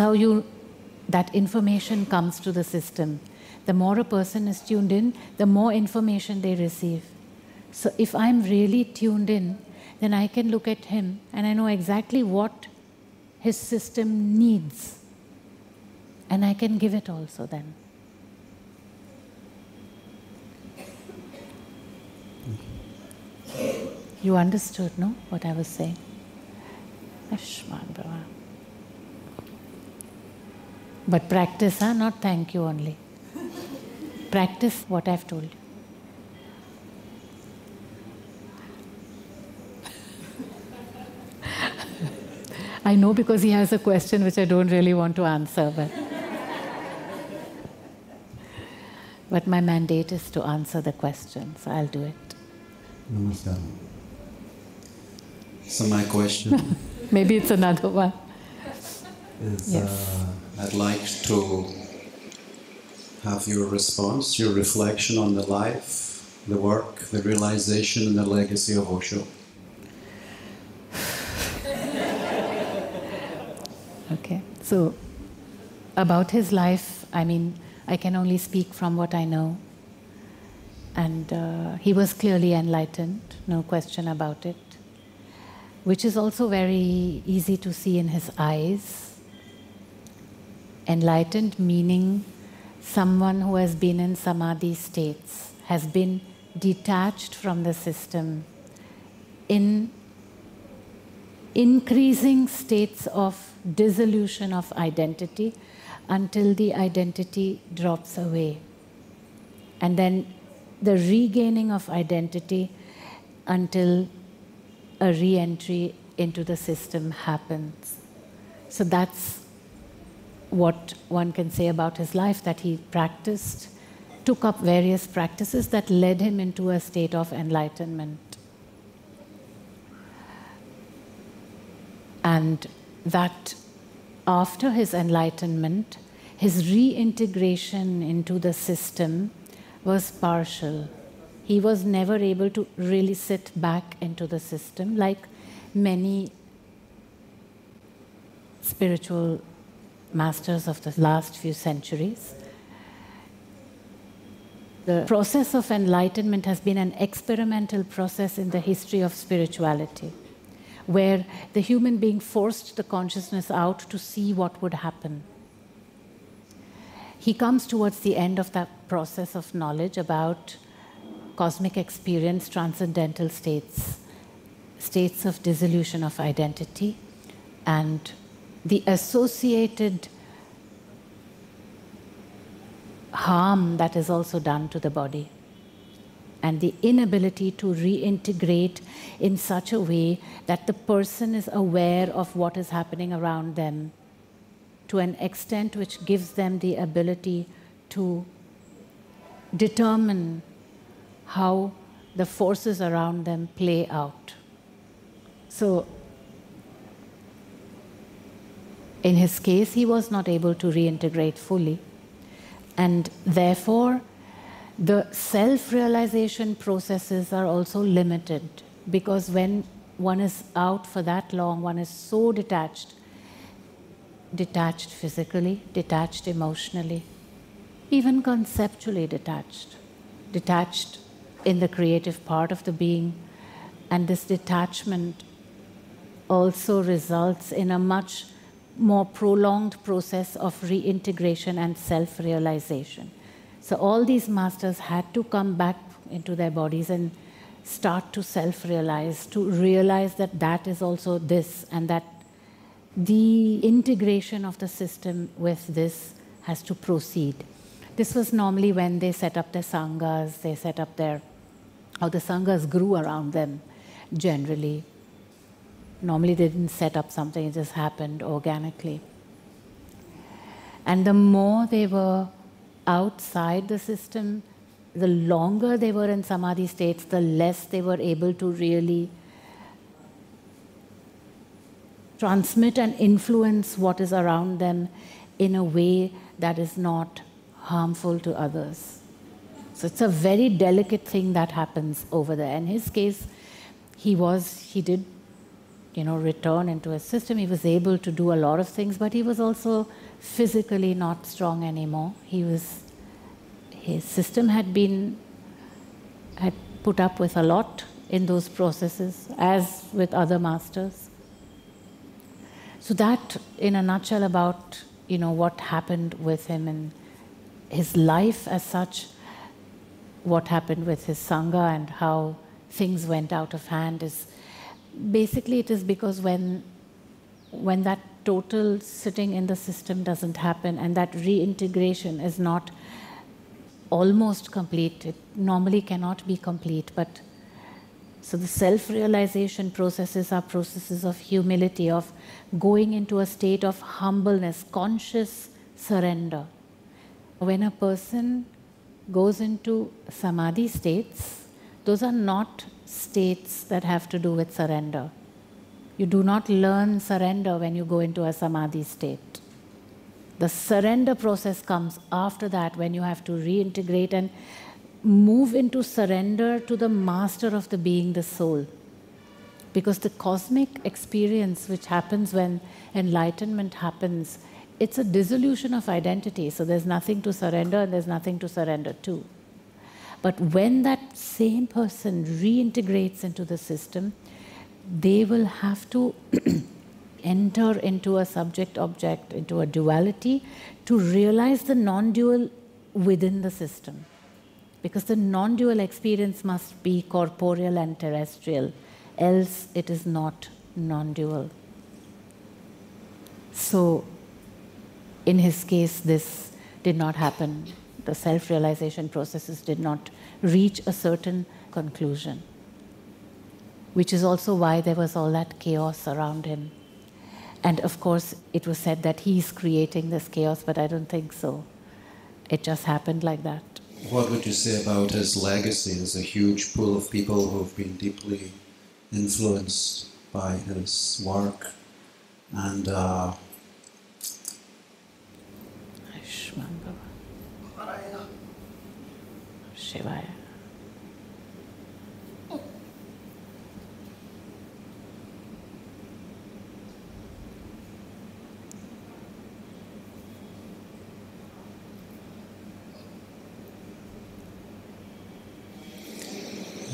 how you that information comes to the system. The more a person is tuned in, the more information they receive. So if I'm really tuned in, then I can look at him and I know exactly what his system needs. And I can give it also then. You understood, no? What I was saying? But practice, huh? not thank you only. practice what I've told you. I know because he has a question which I don't really want to answer, but. but my mandate is to answer the question, so I'll do it. Namaskar. So, my question. Maybe it's another one. Is, yes. Uh, I'd like to have your response, your reflection on the life, the work, the realization, and the legacy of Osho. okay, so about his life, I mean, I can only speak from what I know. And uh, he was clearly enlightened, no question about it which is also very easy to see in his eyes. Enlightened meaning someone who has been in samadhi states, has been detached from the system in increasing states of dissolution of identity until the identity drops away. And then the regaining of identity until a re entry into the system happens. So that's what one can say about his life that he practiced, took up various practices that led him into a state of enlightenment. And that after his enlightenment, his reintegration into the system was partial he was never able to really sit back into the system like many spiritual masters of the last few centuries. The process of enlightenment has been an experimental process in the history of spirituality, where the human being forced the consciousness out to see what would happen. He comes towards the end of that process of knowledge about cosmic experience, transcendental states, states of dissolution of identity, and the associated harm that is also done to the body and the inability to reintegrate in such a way that the person is aware of what is happening around them to an extent which gives them the ability to determine how the forces around them play out. So, in his case, he was not able to reintegrate fully. And therefore, the self realization processes are also limited because when one is out for that long, one is so detached detached physically, detached emotionally, even conceptually detached, detached in the creative part of the being. And this detachment also results in a much more prolonged process of reintegration and self realization. So, all these masters had to come back into their bodies and start to self realize, to realize that that is also this, and that the integration of the system with this has to proceed. This was normally when they set up their sanghas, they set up their how the sanghas grew around them generally. Normally, they didn't set up something, it just happened organically. And the more they were outside the system, the longer they were in samadhi states, the less they were able to really transmit and influence what is around them in a way that is not harmful to others. So it's a very delicate thing that happens over there. In his case, he was, he did you know, return into his system. He was able to do a lot of things, but he was also physically not strong anymore. He was, his system had been, had put up with a lot in those processes, as with other masters. So that, in a nutshell, about you know what happened with him and his life as such, what happened with his sangha and how things went out of hand is basically it is because when when that total sitting in the system doesn't happen and that reintegration is not almost complete it normally cannot be complete but so the self realization processes are processes of humility of going into a state of humbleness conscious surrender. When a person goes into samadhi states those are not states that have to do with surrender. You do not learn surrender when you go into a samadhi state. The surrender process comes after that when you have to reintegrate and move into surrender to the master of the being, the soul. Because the cosmic experience which happens when enlightenment happens, it's a dissolution of identity. So there's nothing to surrender and there's nothing to surrender to. But when that same person reintegrates into the system, they will have to enter into a subject object, into a duality, to realize the non dual within the system. Because the non dual experience must be corporeal and terrestrial, else, it is not non dual. So, in his case, this did not happen the self realization processes did not reach a certain conclusion, which is also why there was all that chaos around him. And of course, it was said that he's creating this chaos, but I don't think so. It just happened like that. What would you say about his legacy? There's a huge pool of people who've been deeply influenced by his work. And uh,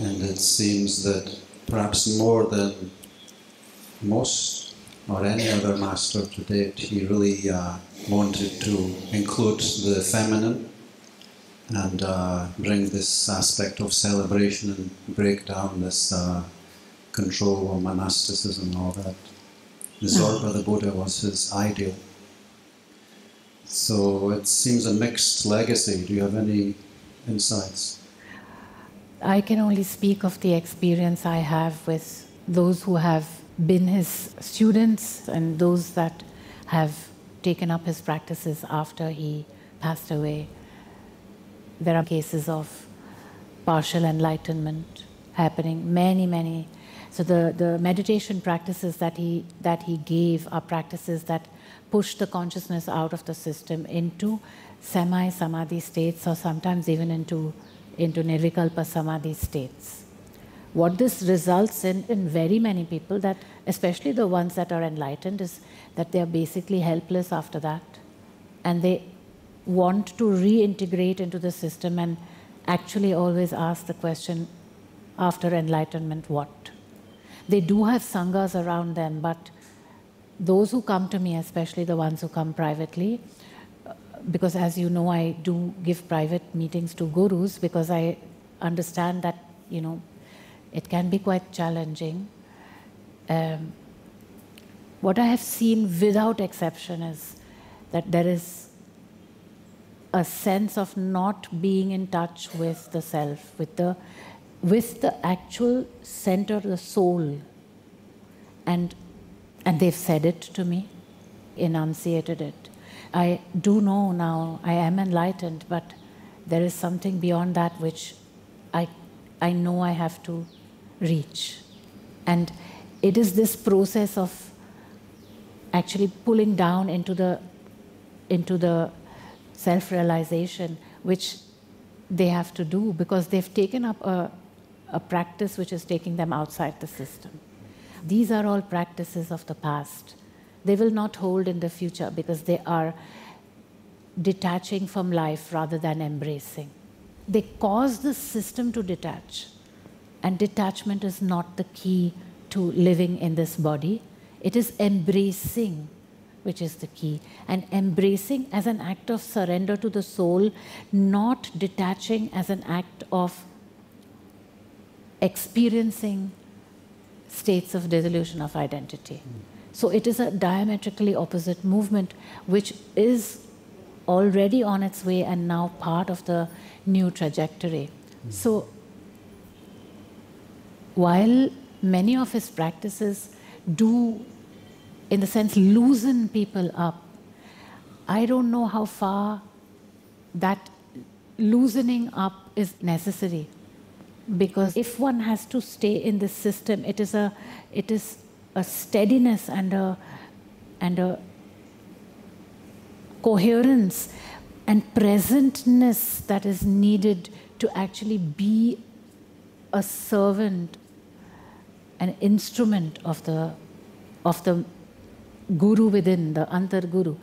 And it seems that perhaps more than most or any other master to date, he really uh, wanted to include the feminine and uh, bring this aspect of celebration and break down this uh, control or monasticism and all that. The Zorba the Buddha was his ideal. So it seems a mixed legacy. Do you have any insights? I can only speak of the experience I have with those who have been his students and those that have taken up his practices after he passed away there are cases of partial enlightenment happening, many, many. So the, the meditation practices that he, that he gave are practices that push the consciousness out of the system into semi-samadhi states or sometimes even into, into nirvikalpa samadhi states. What this results in in very many people, that especially the ones that are enlightened, is that they are basically helpless after that. And they want to reintegrate into the system and actually always ask the question after enlightenment, what? They do have sanghas around them, but those who come to me, especially the ones who come privately, because as you know, I do give private meetings to gurus because I understand that, you know, it can be quite challenging. Um, what I have seen without exception is that there is a sense of not being in touch with the self, with the, with the actual center, the soul. And, and they've said it to me, enunciated it. I do know now, I am enlightened, but there is something beyond that which I, I know I have to reach. And it is this process of actually pulling down into the, into the self realization, which they have to do because they've taken up a, a practice which is taking them outside the system. These are all practices of the past. They will not hold in the future because they are detaching from life rather than embracing. They cause the system to detach. And detachment is not the key to living in this body, it is embracing which is the key. And embracing as an act of surrender to the soul, not detaching as an act of experiencing states of dissolution of identity. So it is a diametrically opposite movement which is already on its way and now part of the new trajectory. So while many of his practices do in the sense, loosen people up. I don't know how far that loosening up is necessary. Because if one has to stay in this system, it is a, it is a steadiness and a, and a coherence and presentness that is needed to actually be a servant, an instrument of the, of the guru within, the antar guru,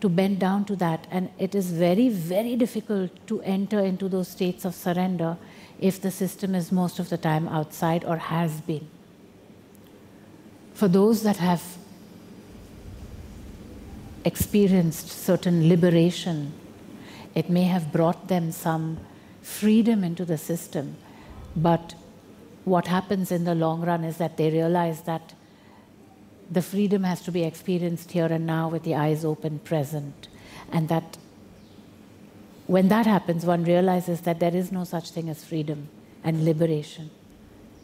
to bend down to that. And it is very, very difficult to enter into those states of surrender if the system is most of the time outside or has been. For those that have experienced certain liberation, it may have brought them some freedom into the system. But what happens in the long run is that they realize that the freedom has to be experienced here and now with the eyes open, present. And that when that happens, one realizes that there is no such thing as freedom and liberation.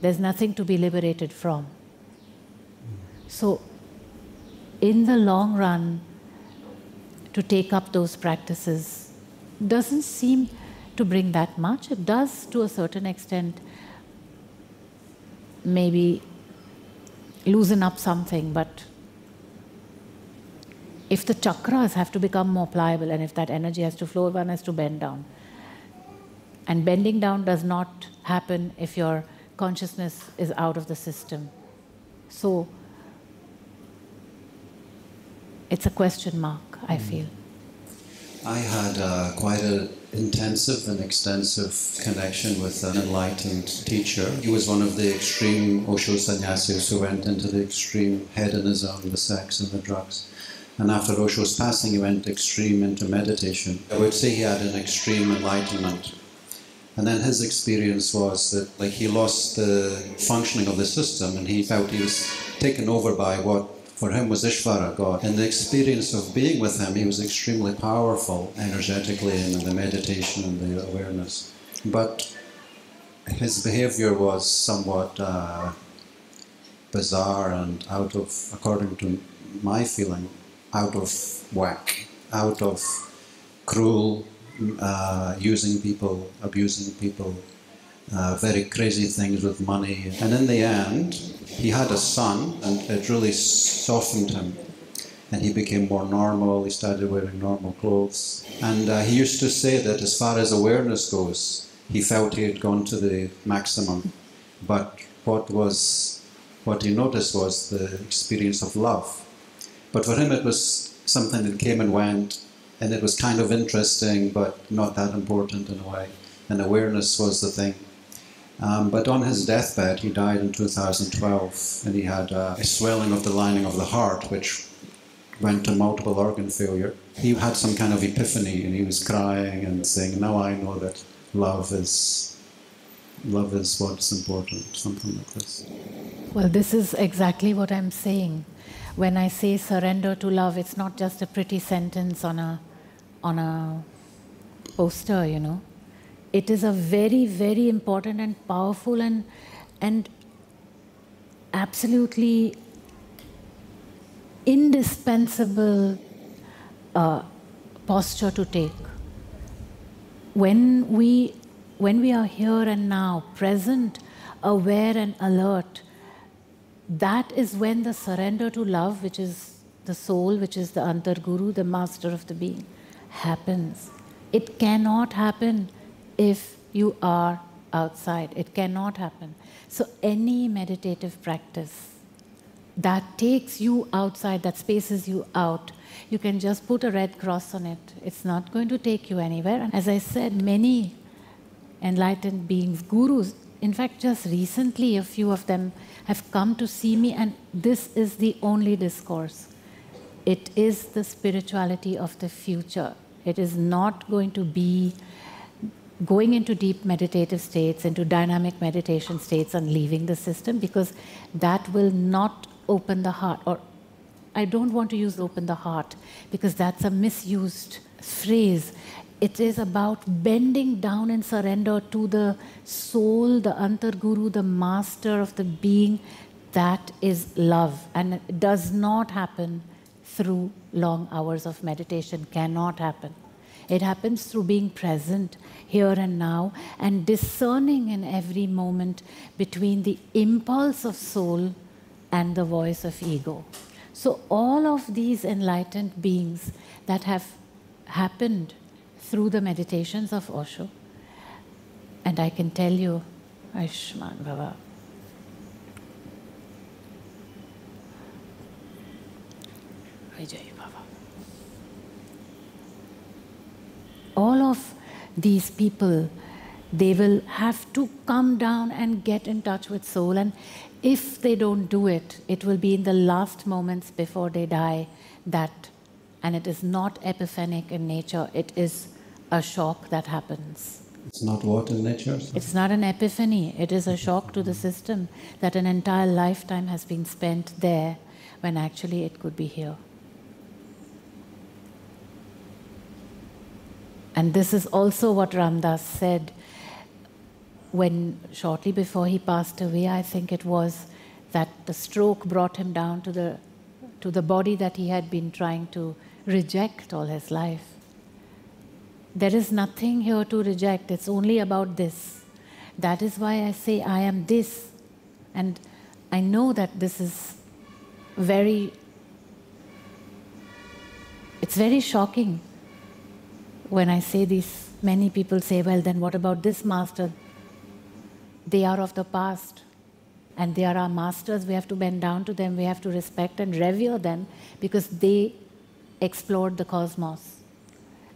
There's nothing to be liberated from. So, in the long run, to take up those practices doesn't seem to bring that much. It does to a certain extent, maybe loosen up something, but if the chakras have to become more pliable and if that energy has to flow, one has to bend down. And bending down does not happen if your consciousness is out of the system. So it's a question mark, I mm. feel. I had uh, quite an intensive and extensive connection with an enlightened teacher. He was one of the extreme Osho sannyasis who went into the extreme hedonism, the sex, and the drugs. And after Osho's passing, he went extreme into meditation. I would say he had an extreme enlightenment. And then his experience was that like he lost the functioning of the system and he felt he was taken over by what for him was Ishvara, God. And the experience of being with him, he was extremely powerful energetically in the meditation and the awareness. But his behavior was somewhat uh, bizarre and out of, according to my feeling, out of whack, out of cruel, uh, using people, abusing people, uh, very crazy things with money. And in the end, he had a son, and it really softened him. And he became more normal, he started wearing normal clothes. And uh, he used to say that as far as awareness goes, he felt he had gone to the maximum. But what was what he noticed was the experience of love. But for him it was something that came and went, and it was kind of interesting, but not that important in a way. And awareness was the thing. Um, but on his deathbed, he died in 2012, and he had uh, a swelling of the lining of the heart, which went to multiple organ failure. He had some kind of epiphany, and he was crying and saying, "Now I know that love is love is what's important." Something like this. Well, this is exactly what I'm saying. When I say surrender to love, it's not just a pretty sentence on a on a poster, you know it is a very, very important and powerful and, and absolutely indispensable uh, posture to take. When we, when we are here and now, present, aware, and alert, that is when the surrender to love, which is the soul, which is the Antar Guru, the master of the being, happens. It cannot happen if you are outside. It cannot happen. So, any meditative practice, that takes you outside, that spaces you out. You can just put a red cross on it. It's not going to take you anywhere. And as I said, many enlightened beings, gurus, in fact, just recently, a few of them have come to see me, and this is the only discourse. It is the spirituality of the future. It is not going to be going into deep meditative states, into dynamic meditation states, and leaving the system because that will not open the heart. Or I don't want to use open the heart because that's a misused phrase. It is about bending down and surrender to the soul, the Antarguru, the master of the being. That is love. And it does not happen through long hours of meditation, cannot happen. It happens through being present here and now and discerning in every moment between the impulse of soul and the voice of ego. So, all of these enlightened beings that have happened through the meditations of Osho, and I can tell you, Aishman Baba. Vijay Baba. All of these people, they will have to come down and get in touch with soul. And if they don't do it, it will be in the last moments before they die that, and it is not epiphanic in nature, it is a shock that happens. It's not what in nature? It's not an epiphany, it is a shock to the system that an entire lifetime has been spent there when actually it could be here. And this is also what Ram Dass said when, shortly before he passed away, I think it was, that the stroke brought him down to the, to the body that he had been trying to reject all his life. There is nothing here to reject, it's only about this. That is why I say I am this. And I know that this is very, it's very shocking when I say this, many people say, well, then what about this master? They are of the past and they are our masters. We have to bend down to them, we have to respect and revere them because they explored the cosmos.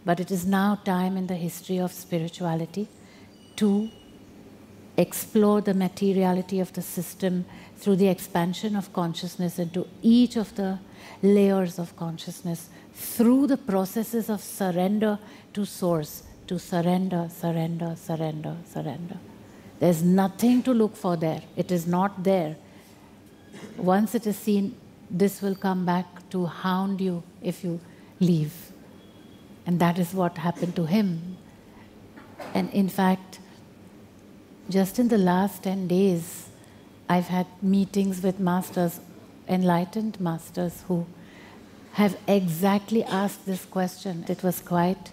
But it is now time in the history of spirituality to explore the materiality of the system through the expansion of consciousness into each of the layers of consciousness through the processes of surrender to source, to surrender, surrender, surrender, surrender. There's nothing to look for there. It is not there. Once it is seen, this will come back to hound you if you leave. And that is what happened to him. And in fact, just in the last 10 days, I've had meetings with masters, enlightened masters, who have exactly asked this question. It was quite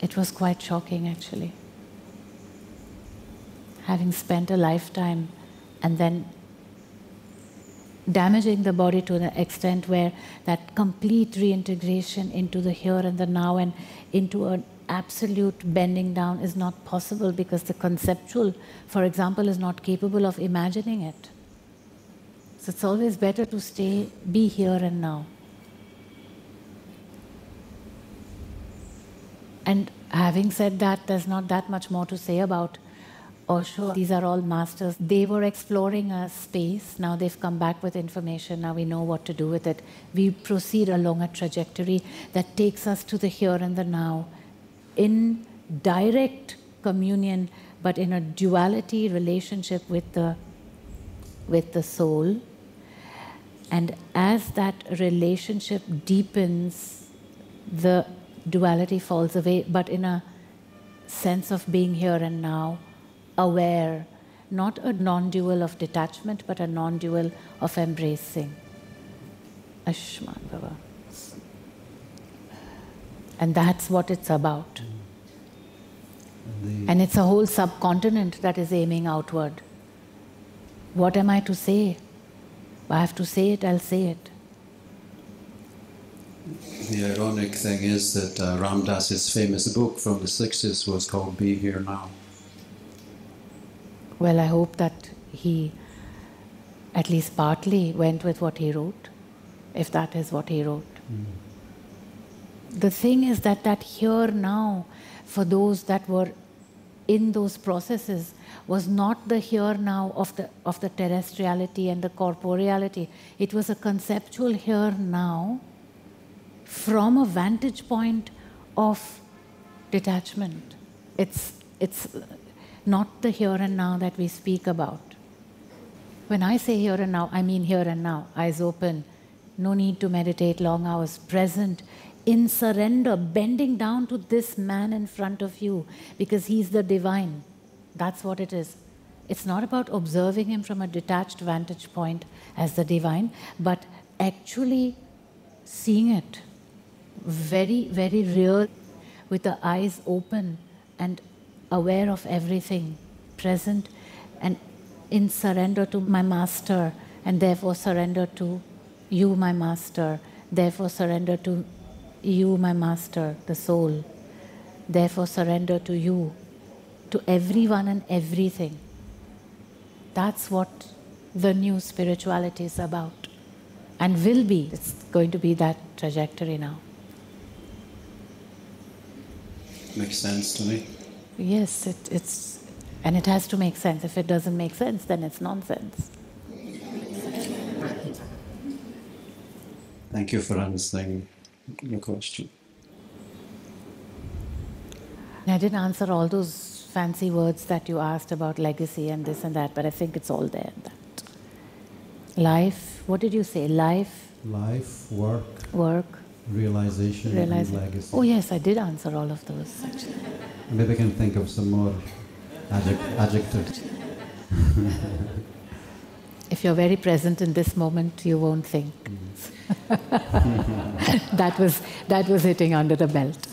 it was quite shocking actually. Having spent a lifetime and then damaging the body to the extent where that complete reintegration into the here and the now and into an absolute bending down is not possible because the conceptual, for example, is not capable of imagining it. So it's always better to stay, be here and now. And having said that, there's not that much more to say about Osho. These are all masters. They were exploring a space. Now they've come back with information. Now we know what to do with it. We proceed along a trajectory that takes us to the here and the now in direct communion, but in a duality relationship with the, with the soul and as that relationship deepens, the duality falls away, but in a sense of being here and now, aware, not a non dual of detachment, but a non dual of embracing. Ashman Baba. And that's what it's about. And it's a whole subcontinent that is aiming outward. What am I to say? I have to say it, I'll say it. The ironic thing is that uh, Ram Dass's famous book from the 60s was called Be Here Now. Well, I hope that he at least partly went with what he wrote, if that is what he wrote. Mm. The thing is that that here now, for those that were in those processes, was not the here now of the, of the terrestriality and the corporeality. It was a conceptual here now from a vantage point of detachment. It's, it's not the here and now that we speak about. When I say here and now, I mean here and now, eyes open, no need to meditate long hours, present in surrender, bending down to this man in front of you because he's the divine. That's what it is. It's not about observing him from a detached vantage point as the divine, but actually seeing it very, very real with the eyes open and aware of everything, present and in surrender to my master, and therefore surrender to you, my master, therefore surrender to you, my master, the soul, therefore surrender to you, to everyone and everything. That's what the new spirituality is about and will be. It's going to be that trajectory now. Makes sense to me. Yes, it, it's, and it has to make sense. If it doesn't make sense, then it's nonsense. Thank you for answering your question. I didn't answer all those fancy words that you asked about legacy and this and that, but I think it's all there. That life. What did you say? Life. Life, work. Work. Realization, Realization. and legacy. Oh yes, I did answer all of those. Actually. Maybe I can think of some more adjectives. if you're very present in this moment, you won't think. Mm. that was that was hitting under the belt.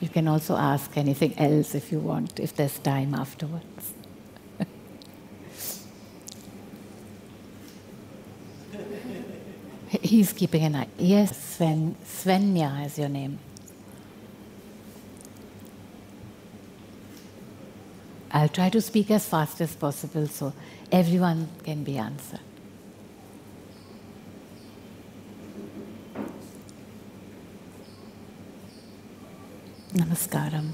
You can also ask anything else if you want, if there's time afterwards. He's keeping an eye. Yes, Sven, Svenja is your name. I'll try to speak as fast as possible so everyone can be answered. Namaskaram.